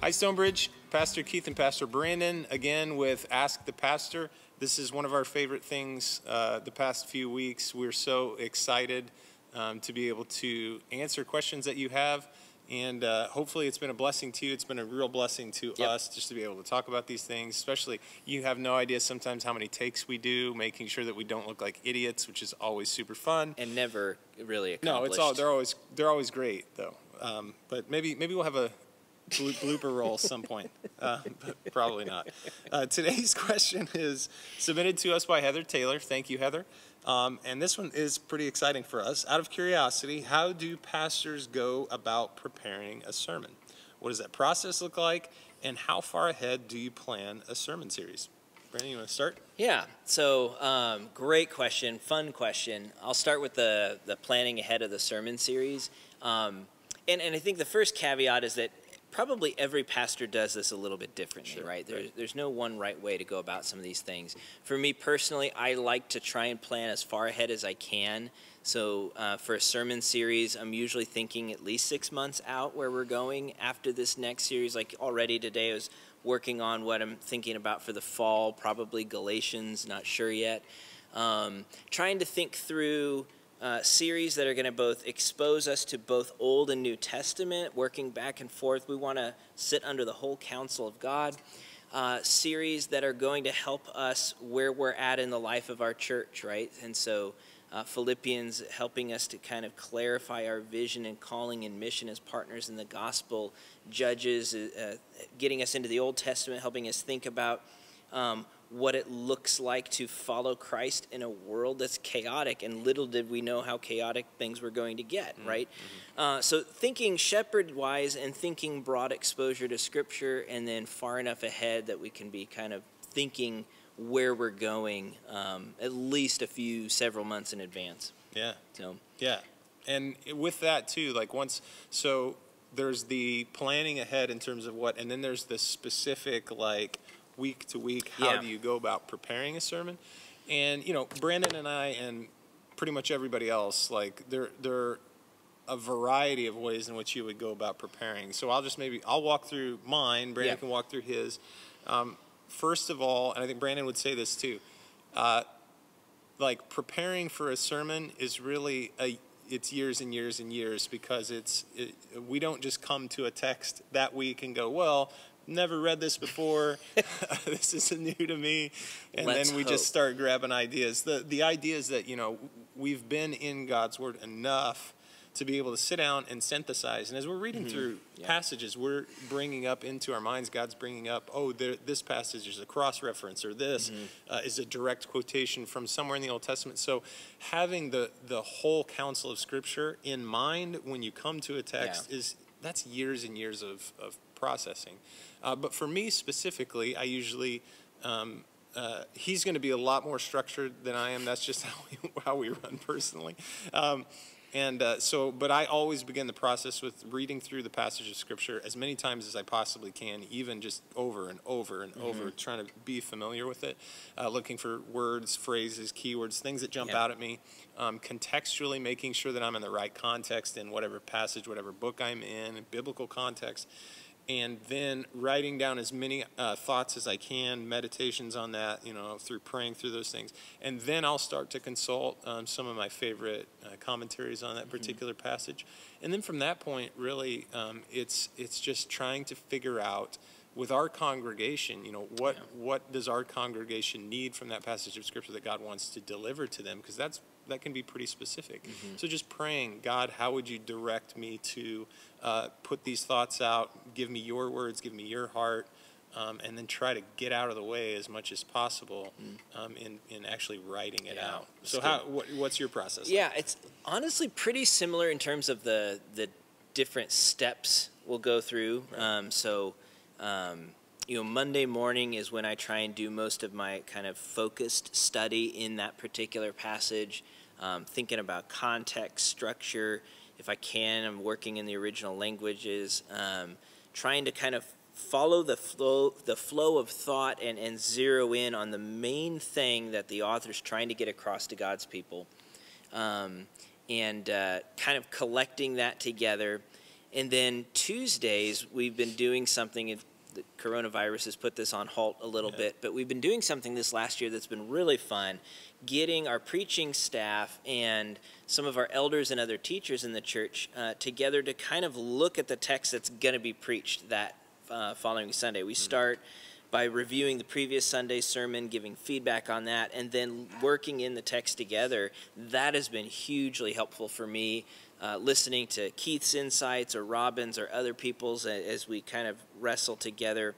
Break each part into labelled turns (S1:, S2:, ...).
S1: Hi, Stonebridge. Pastor Keith and Pastor Brandon again with Ask the Pastor. This is one of our favorite things uh, the past few weeks. We're so excited um, to be able to answer questions that you have. And uh, hopefully, it's been a blessing to you. It's been a real blessing to
S2: Yep.
S1: us just to be able to talk about these things. Especially, you have no idea sometimes how many takes we do, making sure that we don't look like idiots, which is always super fun.
S2: and never really
S1: No,
S2: accomplished.
S1: it's all they're always they're always great though. Um, but maybe maybe we'll have a blooper roll some point. Uh, probably not. Uh, today's question is submitted to us by Heather Taylor. Thank you, Heather. Um, and this one is pretty exciting for us. Out of curiosity, how do pastors go about preparing a sermon? What does that process look like? And how far ahead do you plan a sermon series? Brandon, you want to start?
S2: Yeah. So, um, great question, fun question. I'll start with the the planning ahead of the sermon series, um, and and I think the first caveat is that probably every pastor does this a little bit differently,
S1: Sure,
S2: right? There's
S1: right.
S2: there's no one right way to go about some of these things. For me personally, I like to try and plan as far ahead as I can. So uh, for a sermon series, I'm usually thinking at least six months out where we're going after this next series. Like already today, I was working on what I'm thinking about for the fall, probably Galatians, not sure yet. Um, trying to think through uh, series that are going to both expose us to both Old and New Testament, working back and forth. We want to sit under the whole counsel of God. Uh, series that are going to help us where we're at in the life of our church, right? And so uh, Philippians helping us to kind of clarify our vision and calling and mission as partners in the gospel. Judges uh, getting us into the Old Testament, helping us think about um, what it looks like to follow Christ in a world that's chaotic. And little did we know how chaotic things were going to get, right? Uh, so thinking shepherd wise and thinking broad exposure to Scripture, and then far enough ahead that we can be kind of thinking where we're going um, at least a few several months in advance.
S1: Yeah.
S2: So
S1: Yeah, and with that too, like once, so there's the planning ahead in terms of what, and then there's the specific like week to week. How
S2: Yeah.
S1: do you go about preparing a sermon? And you know, Brandon and I, and pretty much everybody else, like there there are a variety of ways in which you would go about preparing. So I'll just maybe I'll walk through mine. Brandon
S2: Yeah.
S1: can walk through his. Um, first of all, and I think Brandon would say this too. Uh, like preparing for a sermon is really a it's years and years and years because it's it, we don't just come to a text that week and go well never read this before this is new to me and
S2: Let's
S1: then we
S2: hope.
S1: just start grabbing ideas the the idea is that you know we've been in God's word enough to be able to sit down and synthesize and as we're reading through
S2: Mm-hmm. Yeah.
S1: passages we're bringing up into our minds god's bringing up oh there, this passage is a cross reference or this
S2: Mm-hmm.
S1: uh, is a direct quotation from somewhere in the old testament so having the the whole counsel of scripture in mind when you come to a text is that's years and years of, of processing. Uh, but for me specifically i usually um, uh, he's going to be a lot more structured than I am. That's just how we, how we run personally. Um, and uh, so, but I always begin the process with reading through the passage of Scripture as many times as I possibly can, even just over and over and over, trying to be familiar with it, uh, looking for words, phrases, keywords, things that jump out at me, um, contextually making sure that I'm in the right context in whatever passage, whatever book I'm in, biblical context and then writing down as many uh, thoughts as I can, meditations on that, you know, through praying through those things, and then I'll start to consult um, some of my favorite uh, commentaries on that particular passage, and then from that point, really, um, it's it's just trying to figure out with our congregation, you know, what
S2: Yeah.
S1: what does our congregation need from that passage of scripture that God wants to deliver to them? Because that's that can be pretty specific. So just praying, God, how would you direct me to uh, put these thoughts out? Give me your words, give me your heart, um, and then try to get out of the way as much as possible um, in in actually writing it
S2: Yeah,
S1: out. So how what, what's your process?
S2: Yeah, it's honestly pretty similar in terms of the the different steps we'll go through. Um, so, um, you know, Monday morning is when I try and do most of my kind of focused study in that particular passage, um, thinking about context, structure. If I can, I'm working in the original languages, um, trying to kind of follow the flow the flow of thought and, and zero in on the main thing that the author's trying to get across to God's people. Um, and uh, kind of collecting that together and then Tuesdays, we've been doing something. The coronavirus has put this on halt a little yeah. bit, but we've been doing something this last year that's been really fun. Getting our preaching staff and some of our elders and other teachers in the church uh, together to kind of look at the text that's going to be preached that uh, following Sunday. We mm-hmm. start by reviewing the previous Sunday sermon, giving feedback on that, and then working in the text together. That has been hugely helpful for me uh, listening to Keith's insights or Robin's or other people's as we kind of wrestle together.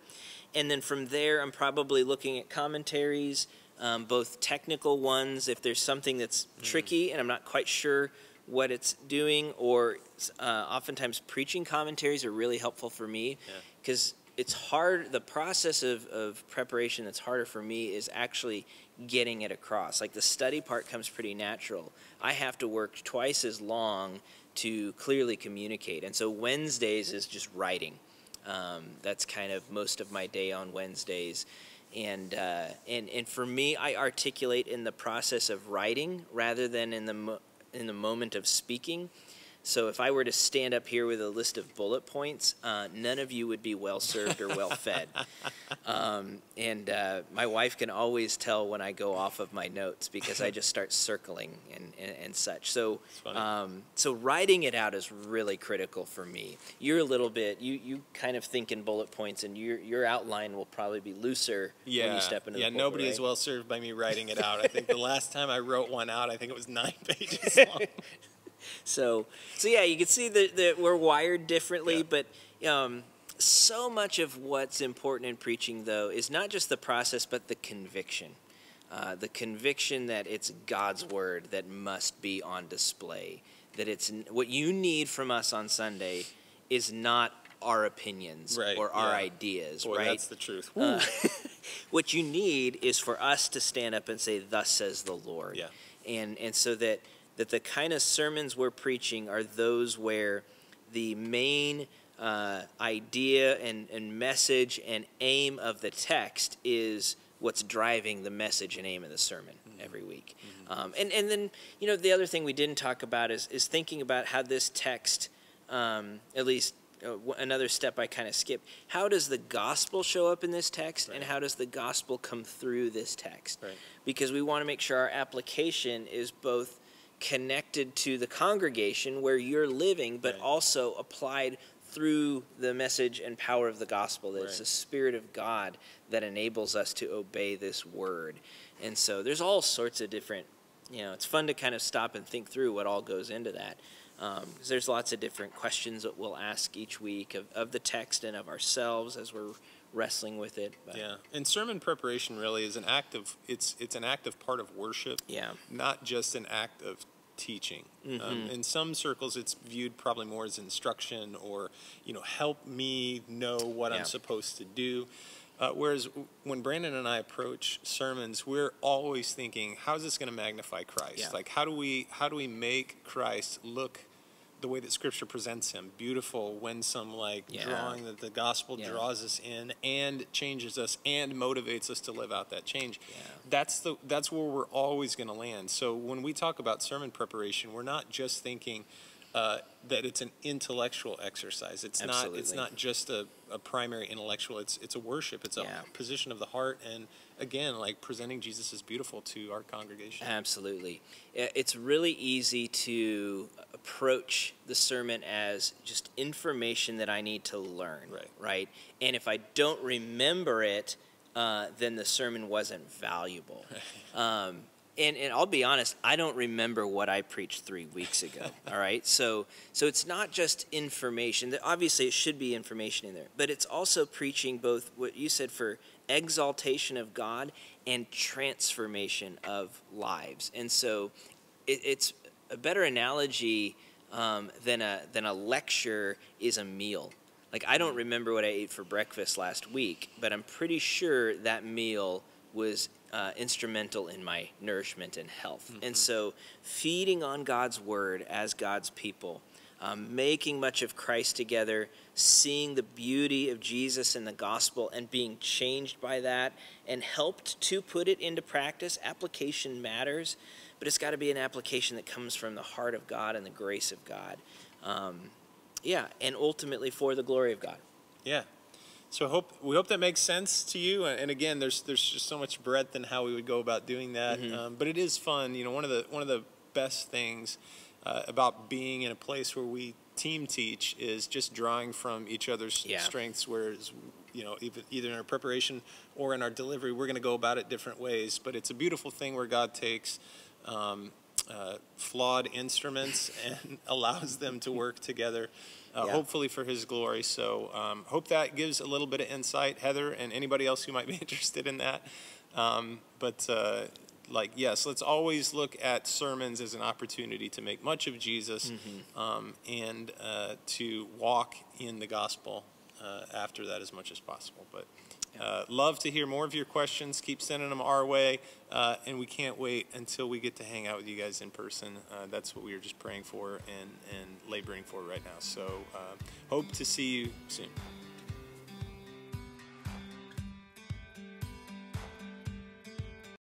S2: And then from there, I'm probably looking at commentaries, um, both technical ones, if there's something that's mm. tricky and I'm not quite sure what it's doing, or uh, oftentimes preaching commentaries are really helpful for me because yeah. it's hard. The process of, of preparation that's harder for me is actually getting it across. Like the study part comes pretty natural. I have to work twice as long to clearly communicate. And so Wednesdays is just writing. Um, that's kind of most of my day on Wednesdays. And, uh, and, and for me, I articulate in the process of writing rather than in the, in the moment of speaking. So if I were to stand up here with a list of bullet points, uh, none of you would be well served or well fed. Um, and uh, my wife can always tell when I go off of my notes because I just start circling and, and, and such. So um, so writing it out is really critical for me. You're a little bit you you kind of think in bullet points, and your your outline will probably be looser
S1: yeah,
S2: when you step into
S1: yeah,
S2: the
S1: Yeah, nobody
S2: right?
S1: is well served by me writing it out. I think the last time I wrote one out, I think it was nine pages long
S2: so, so yeah, you can see that, that we're wired differently, yeah. but um, so much of what's important in preaching, though, is not just the process, but the conviction. Uh, the conviction that it's God's word that must be on display. That it's what you need from us on Sunday is not our opinions
S1: right,
S2: or our ideas,
S1: Boy,
S2: right?
S1: That's the truth. Uh,
S2: what you need is for us to stand up and say, "Thus says the Lord,"
S1: yeah.
S2: and and so that that the kind of sermons we're preaching are those where the main uh, idea and, and message and aim of the text is what's driving the message and aim of the sermon mm-hmm. every week. Mm-hmm. Um, and, and then, you know, the other thing we didn't talk about is, is thinking about how this text, um, at least uh, another step I kind of skipped, how does the gospel show up in this text right. and how does the gospel come through this text?
S1: Right.
S2: Because we want to make sure our application is both connected to the congregation where you're living, but right. also applied through the message and power of the gospel. That right. it's the Spirit of God that enables us to obey this word. And so there's all sorts of different, you know, it's fun to kind of stop and think through what all goes into that. Um, there's lots of different questions that we'll ask each week of, of the text and of ourselves as we're wrestling with it.
S1: But. Yeah, and sermon preparation really is an active. It's it's an active part of worship.
S2: Yeah,
S1: not just an act of teaching. Um, mm-hmm. Um, in some circles, it's viewed probably more as instruction or you know help me know what yeah. I'm supposed to do. Uh, whereas when Brandon and I approach sermons, we're always thinking, how is this going to magnify Christ?
S2: Yeah.
S1: Like, how do we how do we make Christ look the way that Scripture presents him, beautiful, winsome, like yeah. drawing that the gospel yeah. draws us in and changes us and motivates us to live out that change.
S2: Yeah.
S1: That's the that's where we're always going to land. So when we talk about sermon preparation, we're not just thinking uh, that it's an intellectual exercise. It's
S2: Absolutely.
S1: not. It's not just a, a primary intellectual. It's it's a worship. It's a
S2: yeah.
S1: position of the heart, and again, like presenting Jesus as beautiful to our congregation.
S2: Absolutely, it's really easy to approach the sermon as just information that I need to learn.
S1: Right.
S2: Right. And if I don't remember it, uh, then the sermon wasn't valuable. um, and, and I'll be honest, I don't remember what I preached three weeks ago. all right, so so it's not just information. Obviously, it should be information in there, but it's also preaching both what you said for exaltation of God and transformation of lives. And so, it, it's a better analogy um, than a than a lecture is a meal. Like I don't remember what I ate for breakfast last week, but I'm pretty sure that meal was uh, instrumental in my nourishment and health. Mm-hmm. And so, feeding on God's word as God's people, um, making much of Christ together, seeing the beauty of Jesus in the gospel, and being changed by that, and helped to put it into practice. Application matters, but it's got to be an application that comes from the heart of God and the grace of God. Um, Yeah, and ultimately for the glory of God.
S1: Yeah. So hope we hope that makes sense to you. And again, there's there's just so much breadth in how we would go about doing that. Mm-hmm. Um, but it is fun. You know, one of the one of the best things uh, about being in a place where we team teach is just drawing from each other's yeah. strengths. Whereas, you know, either in our preparation or in our delivery, we're going to go about it different ways. But it's a beautiful thing where God takes. Um, uh, flawed instruments and allows them to work together uh, yeah. hopefully for his glory. So um, hope that gives a little bit of insight, Heather, and anybody else who might be interested in that. Um, but uh, like, yes, let's always look at sermons as an opportunity to make much of Jesus mm-hmm. um, and uh, to walk in the gospel uh, after that as much as possible. But uh, love to hear more of your questions. Keep sending them our way. Uh, and we can't wait until we get to hang out with you guys in person. Uh, that's what we are just praying for and, and laboring for right now. So uh, hope to see you soon.